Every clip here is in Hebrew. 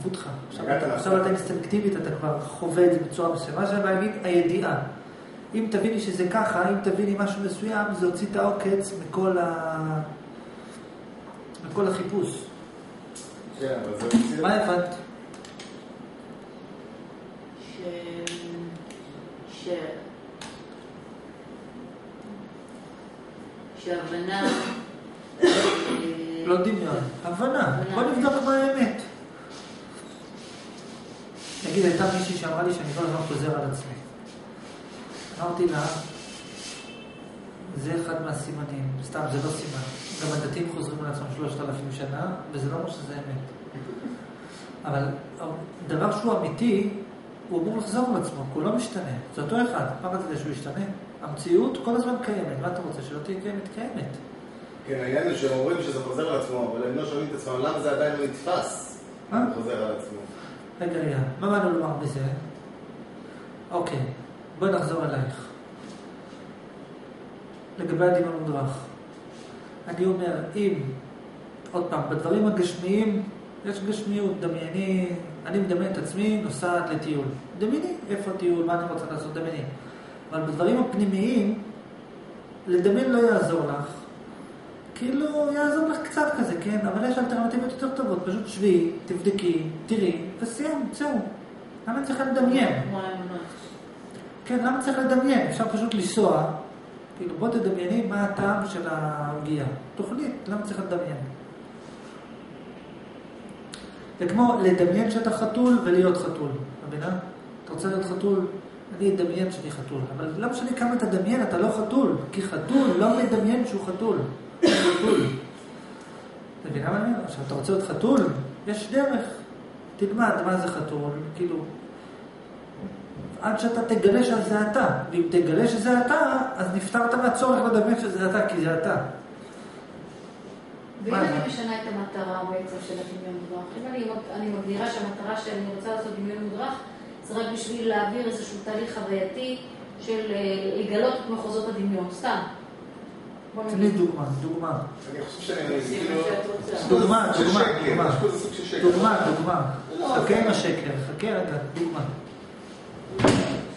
אבוד לך. עכשיו אתה-. עכשיו אתה אינסטינקטיבית, אתה כבר חווה את זה בצורה מסוימה. מה שאני בא להגיד, הידיעה. אם תביני שזה ככה, אם תביני משהו מסוים, זה הוציא את העוקץ מכל ה... מכל החיפוש. כן, אבל זה. מה הבנת? ש... ש... שהבנה... לא דמיון, הבנה. הבנה. בוא נבדוק מה נגיד, הייתה מישהי שאמרה לי שאני כל הזמן חוזר על עצמי. אמרתי לה, זה אחד מהסימנים, סתם, זה לא סימן. גם הדתיים חוזרים על עצמם שלושת אלפים שנה, וזה לא אומר שזה אמת. אבל דבר שהוא אמיתי, הוא אמור לחזור על עצמו, הוא לא משתנה. זה אותו אחד. מה רצית שהוא ישתנה? המציאות כל הזמן קיימת. מה אתה רוצה? שלא תהיה קיימת? קיימת. כן, העניין הוא שהם אומרים שזה חוזר על עצמו, אבל הם לא שואלים את עצמם למה זה עדיין לא נתפס. זה חוזר על עצמו. רגע, רגע, מה באנו לומר בזה? אוקיי, בואי נחזור אלייך. לגבי הדמיון מודרך. אני אומר, אם, עוד פעם, בדברים הגשמיים, יש גשמיות, דמייני, אני מדמיין את עצמי נוסעת לטיול. דמייני, איפה הטיול, מה אני רוצה לעשות, דמייני. אבל בדברים הפנימיים, לדמיין לא יעזור לך. כאילו, יעזור לך קצת כזה, כן? אבל יש אלטרנטיבות יותר טובות. פשוט שבי, תבדקי, תראי, וסיים, זהו. למה צריך לדמיין? כן, למה צריך לדמיין? אפשר פשוט לנסוע, כאילו, בוא תדמייני מה הטעם של העוגיה. תוכנית, למה צריך לדמיין? זה כמו לדמיין שאתה חתול ולהיות חתול, מבינה? אתה רוצה להיות חתול? אני אדמיין שאני חתול, אבל לא משנה כמה תדמיין, אתה לא חתול, כי חתול לא מדמיין שהוא חתול. חתול. אתה מבינה מה אני אומר? עכשיו, אתה רוצה להיות חתול? יש דרך. תלמד מה זה חתול, כאילו, עד שאתה תגלה שזה אתה. ואם תגלה שזה אתה, אז נפטרת מהצורך לדמיין שזה אתה, כי זה אתה. ואם אני? משנה את המטרה בעצם של הדמיון מודרך, אם אני, אני מגדירה שהמטרה שאני רוצה לעשות דמיון מודרך, זה רק בשביל להעביר איזשהו תהליך חווייתי של אה, לגלות את מחוזות הדמיון, סתם. בוא תן לי נגיד. דוגמה, דוגמה. אני חושב שאני... כאילו- רוצה. דוגמה, דוגמה, דוגמה. דוגמה, דוגמה. לא, חכה זה- עם השקר, חכה רגע, דוגמה.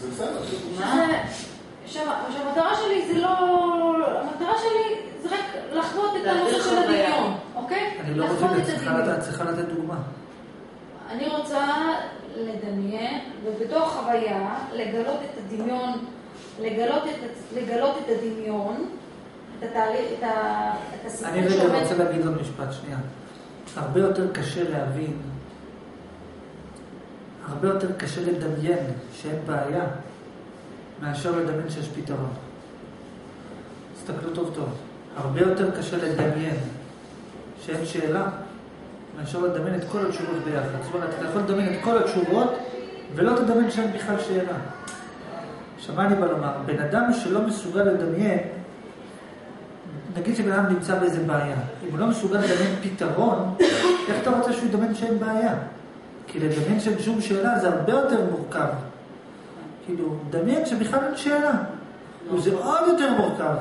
זה בסדר. שהמטרה שלי זה לא... המטרה שלי זה רק לחוות את הנושא של. הדמיון, אוקיי? אני לא מבין, את צריכה. לתת- דוגמה. אני רוצה לדמיין, ובתוך חוויה, לגלות את הדמיון, לגלות את, לגלות את הדמיון, התהליך, את, הסיפור אני רגע שעומד- רוצה להגיד עוד משפט, שנייה. הרבה יותר קשה להבין, הרבה יותר קשה לדמיין שאין בעיה, מאשר לדמיין שיש פתרון. תסתכלו טוב טוב. הרבה יותר קשה לדמיין שאין שאלה, מאשר לדמיין את כל התשובות ביחד. זאת אומרת, אתה יכול לדמיין את כל התשובות, ולא תדמיין שאין בכלל שאלה. עכשיו, מה אני בא לומר? בן אדם שלא מסוגל לדמיין, נגיד שבן אדם נמצא באיזה בעיה, אם הוא לא מסוגל לדמיין פתרון, איך אתה רוצה שהוא ידמיין שאין בעיה? כי לדמיין שאין שום שאלה זה הרבה יותר מורכב. כאילו, דמיין שבכלל אין שאלה. זה עוד יותר מורכב.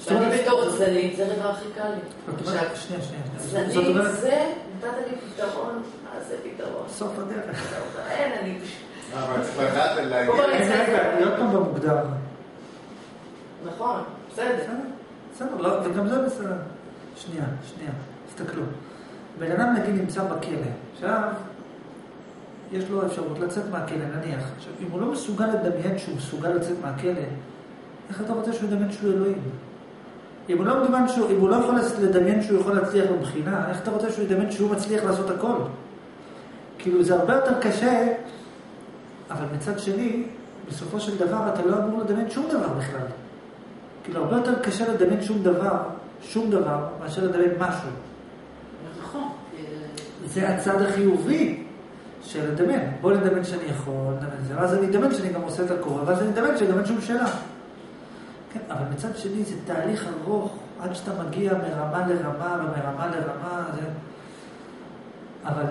זאת אומרת- ואני בתור צדנית, זה הדבר הכי קל לי. שנייה, שנייה. אומרת, זה, נתת לי פתרון, מה זה פתרון? סוף הדרך. אין, אני פשוט... אה, אבל צריך לדעת להגיד. בוא רגע, רגע, להיות פה במוקדם. נכון, בסדר. בסדר, לא, וגם זה בסדר. שנייה, שנייה, תסתכלו. בן אדם נגיד נמצא בכלא, עכשיו יש לו אפשרות לצאת מהכלא, נניח. עכשיו, אם הוא לא מסוגל לדמיין שהוא מסוגל לצאת מהכלא, איך אתה רוצה שהוא ידמיין שהוא אלוהים? אם הוא לא מדמיין שהוא, אם הוא לא יכול לדמיין שהוא יכול להצליח בבחינה, איך אתה רוצה שהוא ידמיין שהוא מצליח לעשות הכל? כאילו זה הרבה יותר קשה, אבל מצד שני, בסופו של דבר אתה לא אמור לדמיין שום דבר בכלל. כאילו, הרבה יותר קשה לדמיין שום דבר, שום דבר, מאשר לדמיין משהו. נכון. זה הצד החיובי של לדמיין. בוא נדמיין שאני יכול, נדמיין את זה, ואז אני אדמיין שאני גם עושה את הכל, ואז אני אדמיין שגם אין שום שאלה. כן, אבל מצד שני זה תהליך ארוך, עד שאתה מגיע מרמה לרמה ומרמה לרמה, זה... אבל...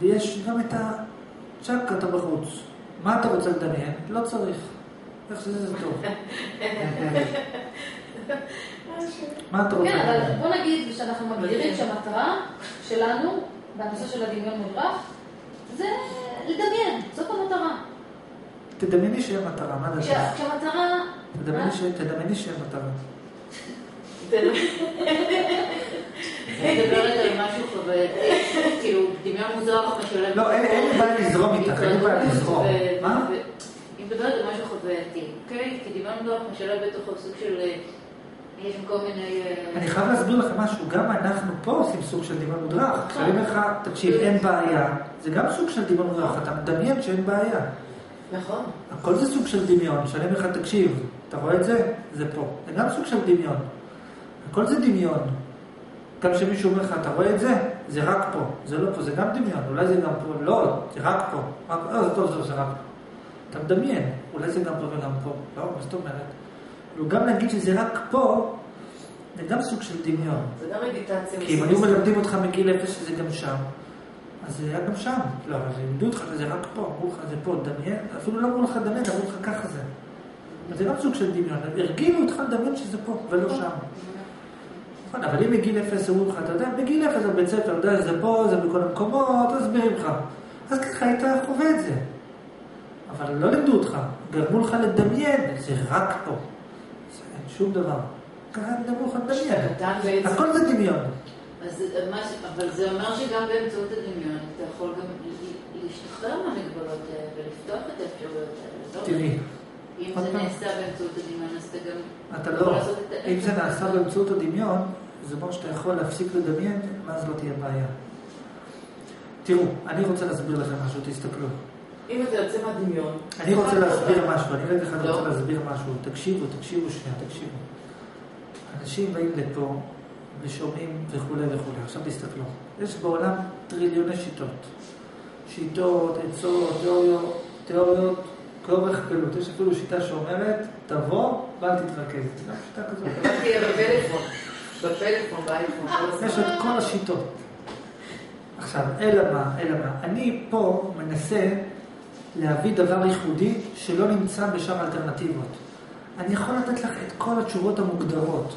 ויש גם את ה... צ'אק, אתה בחוץ. מה אתה רוצה לדמיין? לא צריך. איך שזה זה טוב. מה אתה רוצה כן, אבל? בוא נגיד שאנחנו מגדירים שהמטרה שלנו בנושא של הדמיון מודרך, זה לדמיין, זאת המטרה. תדמייני שאין מטרה, מה זה? כש- כשהמטרה... תדמייני ש- תדמייני שאין מטרה. אני מדברת על משהו חווייתי, כאילו דמיון מוזר משלב. לא, אין- לי בעיה לזרום איתך, אין לי בעיה לזרום. מה? אני מדברת על משהו חווייתי, אוקיי? כי דמיון מוזר משלב בתוכו סוג של... אה, יש כל מיני... אה, אני חייב להסביר לכם משהו, גם אנחנו פה עושים סוג של דמיון מודרך. כשאני אומר לך, תקשיב, אין בעיה, זה גם סוג של דמיון מודרך, אתה מדמיין שאין בעיה. נכון. הכל זה סוג של דמיון, אומר לך, תקשיב, אתה רואה את זה? זה פה. זה גם סוג של דמיון. הכל זה דמיון. גם כשמישהו אומר לך, אתה רואה את זה? זה רק פה. זה לא פה, זה גם דמיון. אולי זה גם פה. לא, זה רק פה. רק, אה, זה טוב, זה רק פה. אתה מדמיין. אולי זה גם פה וגם פה. לא, מה זאת אומרת? כאילו, גם להגיד שזה רק פה, זה גם סוג של דמיון. זה גם מדיטציה. כי אם היו מלמדים אותך מגיל אפס שזה גם שם, אז זה היה גם שם. לא, אבל לימדו אותך שזה רק פה, אמרו לך זה פה, דמיין, אפילו לא אמרו לך דמיין, אמרו לך ככה זה. זה גם סוג של דמיון, הרגילו אותך לדמיין שזה פה ולא שם. נכון, אבל אם מגיל אפס אמרו לך, אתה יודע, בגיל אפס בבית ספר, אתה יודע, זה פה, זה בכל המקומות, אז לך. אז ככה היית חווה את זה. אבל לא לימדו אותך, גרמו לך לדמיין, זה רק פה. זה אין שום דבר. ככה גרמו לך לדמיין. הכל זה דמיון. אז אבל זה אומר שגם באמצעות הדמיון אתה יכול גם להשתחרר מהמגבלות האלה ולפתוח את האפשרויות האלה. לא? תראי, אם זה. נעשה באמצעות הדמיון, אז אתה גם אתה לא. אם זה נעשה באמצעות הדמיון, זה אומר שאתה יכול להפסיק לדמיין, ואז לא תהיה בעיה. תראו, אני רוצה להסביר לכם משהו, תסתכלו. אם אתה יוצא מהדמיון... אני רוצה להסביר משהו, אני רגע אחד לא. רוצה להסביר משהו. תקשיבו, תקשיבו שנייה, תקשיבו. אנשים באים לפה ושומעים וכולי וכולי. עכשיו תסתכלו. יש בעולם טריליוני שיטות. שיטות, עצות, תיאוריות, תיאוריות, כאורך קלות. יש אפילו שיטה שאומרת, תבוא ואל תתרכז. זה גם שיטה כזאת. תהיה בפלאפון. בפלאפון, באייפון, יש. את כל השיטות. עכשיו, אלא מה, אלא מה, אני פה מנסה להביא דבר ייחודי שלא נמצא בשאר האלטרנטיבות. אני יכול לתת לך את כל התשובות המוגדרות.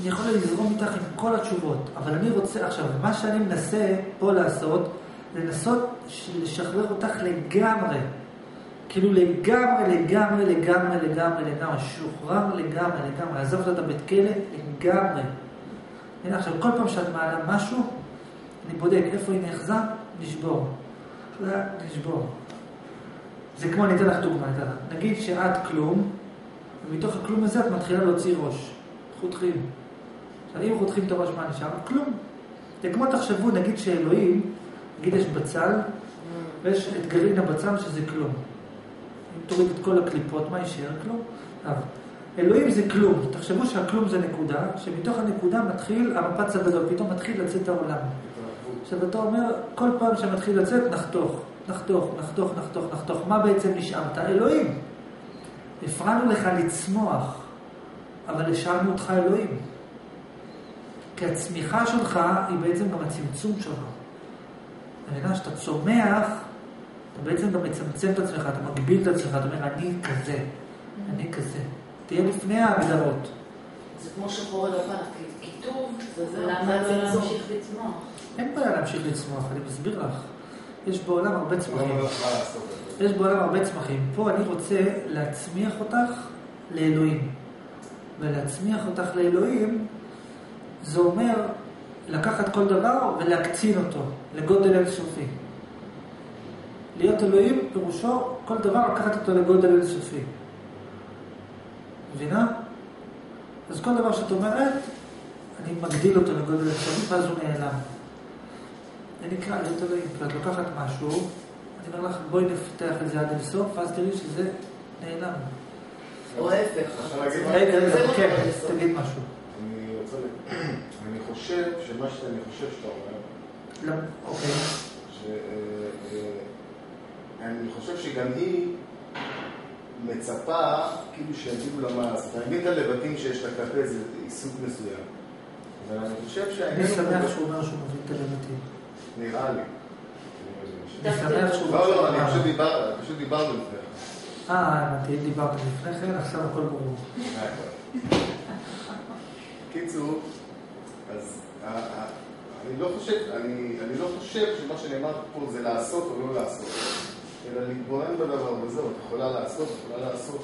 אני יכול לזרום איתך עם כל התשובות, אבל אני רוצה, עכשיו, מה שאני מנסה פה לעשות, לנסות לשחרר אותך לגמרי. כאילו לגמרי, לגמרי, לגמרי, לגמרי, לגמרי, שוחרר לגמרי, לגמרי, עזוב את הבית כלא, לגמרי. הנה עכשיו, כל פעם שאת מעלה משהו, אני בודק איפה היא נאחזה, נשבור. נשבור. זה כמו, אני אתן לך דוגמא. נגיד שאת כלום, ומתוך הכלום הזה את מתחילה להוציא ראש. חותכים. עכשיו, אם חותכים את הראש, מה נשאר? כלום. זה כמו תחשבו, נגיד שאלוהים, נגיד יש בצל, ויש את גרעין הבצל שזה כלום. אם תוריד את כל הקליפות, מה יישאר? כלום. אבל אלוהים זה כלום. תחשבו שהכלום זה נקודה, שמתוך הנקודה מתחיל, המפץ הגדול, פתאום מתחיל לצאת העולם. עכשיו אתה אומר, כל פעם שמתחיל לצאת, נחתוך, נחתוך, נחתוך, נחתוך, נחתוך. מה בעצם נשארת? אלוהים. הפרענו לך לצמוח, אבל השארנו אותך אלוהים. כי הצמיחה שלך היא בעצם גם הצמצום שלך. אתה מבין שאתה צומח, אתה בעצם גם מצמצם את עצמך, אתה מגביל את עצמך, אתה אומר, אני כזה, אני כזה. תהיה לפני ההגדרות. זה כמו שחור על לבן, כיתוב, זה זה, למה זה לא. להמשיך לצמוח? אין בעיה להמשיך לצמוח, אני מסביר לך. יש בעולם הרבה לא צמחים. לעשות. יש בעולם הרבה צמחים. פה אני רוצה להצמיח אותך לאלוהים. ולהצמיח אותך לאלוהים, זה אומר לקחת כל דבר ולהקצין אותו לגודל אינסופי. להיות אלוהים פירושו כל דבר לקחת אותו לגודל אינסופי. מבינה? אז כל דבר שאת אומרת, אני מגדיל אותו לגודל אינסופי ואז הוא נעלם. זה נקרא אלוהים. כי את לוקחת משהו, אני אומר לך, בואי נפתח את זה עד אינסוף, ואז תראי שזה נעלם. או ההפך. רגע, זה רגע, לא כן. תגיד משהו. אני רוצה... אני חושב שמה שאני חושב שאתה אומר, למ- אוקיי. אה, אה, אני חושב שגם היא מצפה, כאילו שיגידו לה מה לעשות. אני מבין את הלבטים שיש לה כלפי איזה עיסוק מסוים. אבל אני חושב אני שהעניין הוא... שמח שהוא אומר שהוא מבין את הלבטים. נראה לי. לא, לא, אני פשוט דיבר- פשוט דיברנו לפני כן. אה, הבנתי, אם דיברתם לפני כן, עכשיו הכל ברור. קיצור, אז ה- ה- אני לא חושב, אני, אני לא חושב שמה שנאמר פה זה לעשות או לא לעשות, אלא להתבונן בדבר וזהו, את יכולה לעשות, את יכולה לעשות.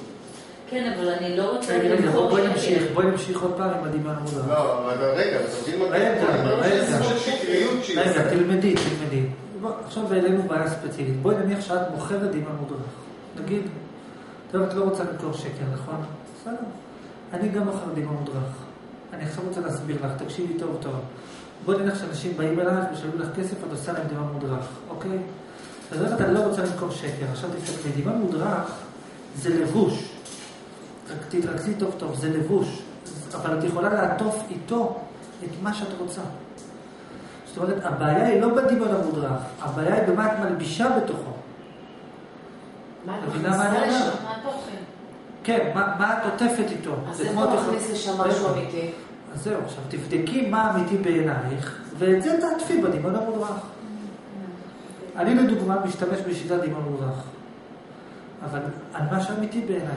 כן, אבל אני לא רוצה רגע, בואי שקר. נמשיך, בואי נמשיך עוד פעם עם הדמיון המודע. לא, אבל רגע, אתה מבין מה רגע? רגע. רגע. תלמדי, תלמדי. עכשיו העלינו בעיה ספציפית. בואי נניח שאת מוכרת דמיון מודרך. נגיד, טוב, את לא רוצה למכור שקר, נכון? בסדר. אני גם מוכר דמיון מודרך. אני עכשיו רוצה להסביר לך, תקשיבי טוב טוב. בואי נניח שאנשים באים אלייך ושואלים לך כסף, את עושה להם דמיון מודרך, אוקיי? אז אתה לא רוצה למכור שקר? עכשיו תסתכלי, דמיון מודרך זה לבוש. תתרכזי טוב טוב, זה לבוש. אבל את יכולה לעטוף איתו את מה שאת רוצה. זאת אומרת, הבעיה היא לא בדמיון המודרך, הבעיה היא במה את מלבישה בתוכו. מה את מכניסה? לשם? מה התוכן? כן, מה, מה את עוטפת איתו. אז איך יכולה- מכניס לשם משהו. אמיתי? אז זהו, עכשיו תבדקי מה אמיתי בעינייך, ואת זה תעטפי בדמיון המודרך. אני לדוגמה משתמש בשיטת דמיון מודרך, אבל על מה שאמיתי בעיניי.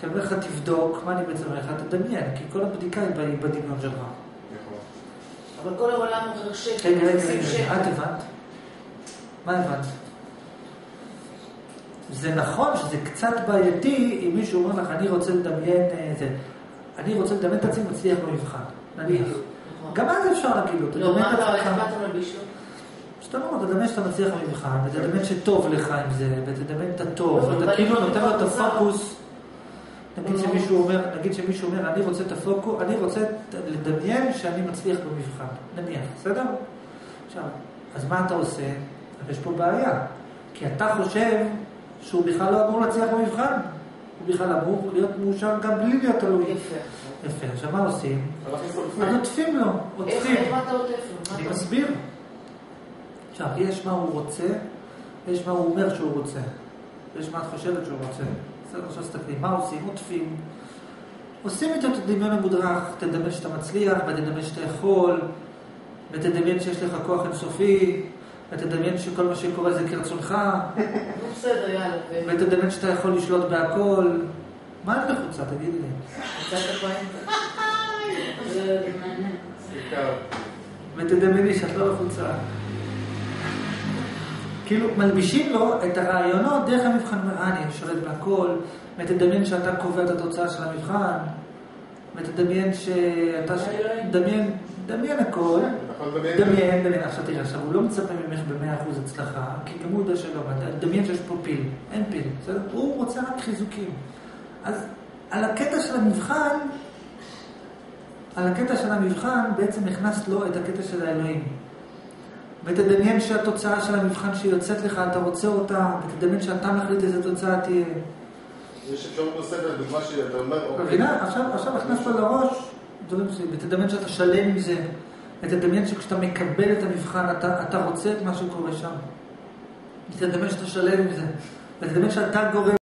כשאני אומר לך תבדוק, מה אני בעצם אומר לך? תדמיין, כי כל הבדיקה היא בדמיון שלך. נכון. אבל כל העולם עובר שקר, רגע, רגע. את הבנת? מה הבנת? זה נכון שזה קצת בעייתי אם מישהו אומר לך, אני רוצה לדמיין אה, זה. אני רוצה לדמיין את עצמי מצליח במבחן, נניח. נכון. גם אז אפשר להגיד לו, לא, תדמיין מה את עצמך. מה אתה מלביש לו? שאתה אומר, תדמיין שאתה מצליח במבחן, ותדמיין שטוב לך עם זה, ותדמיין את הטוב, לא, ואתה כאילו נותן לו את. הפוקוס. נגיד. שמישהו אומר, נגיד שמישהו אומר, אני רוצה את הפוקוס, אני רוצה לדמיין שאני מצליח במבחן, נניח, בסדר? עכשיו, אז מה אתה עושה? יש פה בעיה, כי אתה חושב שהוא בכלל לא אמור להצליח במבחן, הוא בכלל אמור להיות מאושר גם בלי להיות תלוי. יפה. יפה, עכשיו מה עושים? אז. עוטפים לו, עוטפים. איך מה אתה עוטף לו? מה אני מסביר. עכשיו, יש מה הוא רוצה, יש מה הוא אומר שהוא רוצה, יש מה את חושבת שהוא רוצה. בסדר, עכשיו תסתכלי, מה עושים? עוטפים. עושים איתו את הדמיון המודרך, תדמיין שאתה מצליח, ותדמיין שאתה יכול, ותדמיין שיש לך כוח אינסופי, ותדמיין שכל מה שקורה זה כרצונך, ותדמיין שאתה יכול לשלוט בהכל. מה את לחוצה, תגידי לי? בעיקר. ותדמייני שאת לא לחוצה. כאילו, מלבישים לו את הרעיונות דרך המבחן. אומר, אה, אני שולט בהכל, ותדמיין שאתה קובע את התוצאה של המבחן, ותדמיין שאתה... ש- דמיין, דמיין הכל. לדמיין. דמיין, דמיין, עכשיו תראה, עכשיו הוא לא מצפה ממך במאה אחוז הצלחה, כי גם הוא יודע שלא, אבל דמיין שיש פה פיל, אין פיל, בסדר? הוא רוצה רק חיזוקים. אז על הקטע של המבחן, על הקטע של המבחן בעצם הכנסת לו את הקטע של האלוהים. ותדמיין שהתוצאה של המבחן שיוצאת לך, אתה רוצה אותה, ותדמיין שאתה מחליט איזה תוצאה תהיה. יש אפשרות נוספת, דוגמה שאתה אומר, אוקיי. מבינה? עכשיו, עכשיו הכנסת לראש דברים מסוימים, ותדמיין שאתה שלם עם זה, ותדמיין שכשאתה מקבל את המבחן, אתה, אתה רוצה את מה שקורה שם. ותדמיין שאתה שלם עם זה, ותדמיין שאתה גורם